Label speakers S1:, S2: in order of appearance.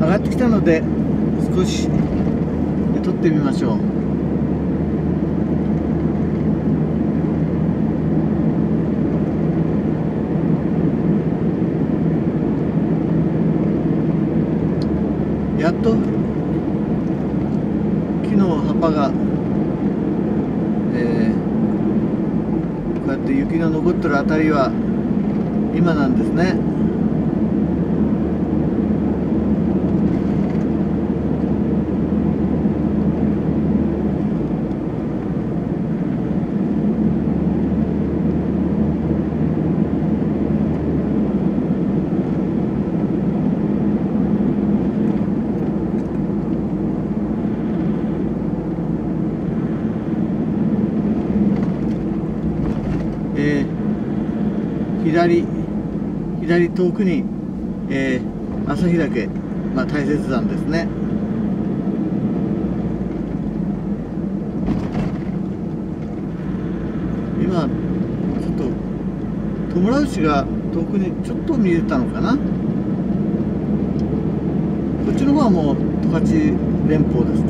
S1: 上がってきたので少し撮ってみましょう。やっと木の葉っぱが、えー、こうやって雪の残ってるあたりは今なんですね。えー、左左遠くに、えー、朝日岳、まあ、大雪山ですね。今ちょっと弔牛が遠くにちょっと見えたのかな？こっちの方はもう十勝連峰です